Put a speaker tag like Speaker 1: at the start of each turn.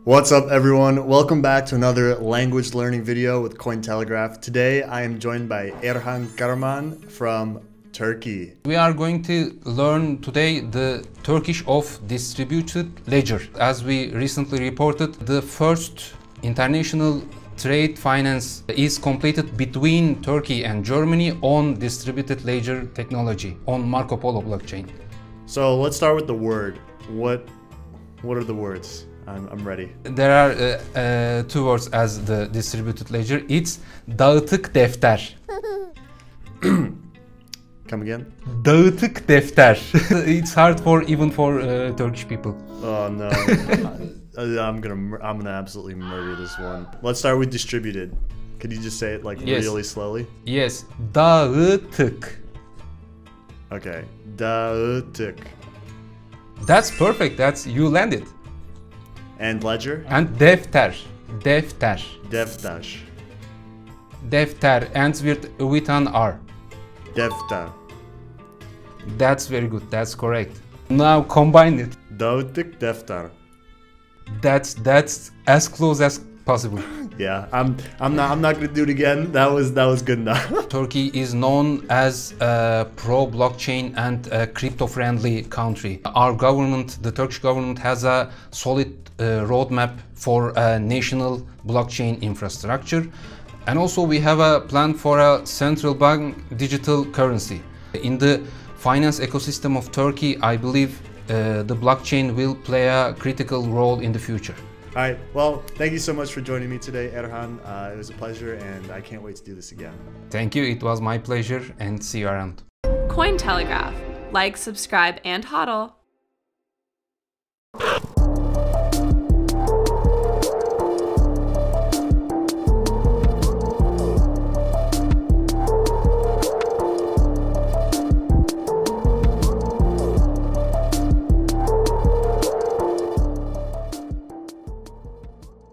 Speaker 1: What's up everyone? Welcome back to another language learning video with Cointelegraph. Today I am joined by Erhan Kahraman from Turkey.
Speaker 2: We are going to learn today the Turkish of distributed ledger. As we recently reported, the first international trade finance is completed between Turkey and Germany on distributed ledger technology on Marco Polo blockchain.
Speaker 1: So let's start with the word. What what are the words? I'm, I'm ready.
Speaker 2: There are uh, uh, two words as the distributed ledger. It's dağıtık defter.
Speaker 1: Come again?
Speaker 2: Dağıtık defter. it's hard for even for uh, Turkish people.
Speaker 1: Oh no. I'm gonna I'm gonna absolutely murder this one. Let's start with distributed. Could you just say it like
Speaker 2: Yes.
Speaker 1: really slowly?
Speaker 2: Yes, dağıtık.
Speaker 1: Okay. Dağıtık.
Speaker 2: That's perfect. That's you landed.
Speaker 1: And ledger?
Speaker 2: And defter. Defter.
Speaker 1: Defter.
Speaker 2: Defter ends with with an R.
Speaker 1: Defter.
Speaker 2: That's very good. That's correct. Now combine it.
Speaker 1: Dağıtık defter.
Speaker 2: That's that's as close as possible.
Speaker 1: Yeah, I'm I'm not I'm not gonna do it again. That was that was good enough.
Speaker 2: Turkey is known as a pro blockchain and crypto friendly country. Our government, the Turkish government, has a solid uh, roadmap for a national blockchain infrastructure. And also, we have a plan for a central bank digital currency. In the finance ecosystem of Turkey, I believe uh, the blockchain will play a critical role in the future.
Speaker 1: All right. Well, thank you so much for joining me today, Erhan. Uh, it was a pleasure, and I can't wait to do this again.
Speaker 2: Thank you, it was my pleasure, and see you around.
Speaker 3: Cointelegraph. Like, subscribe, and hodl.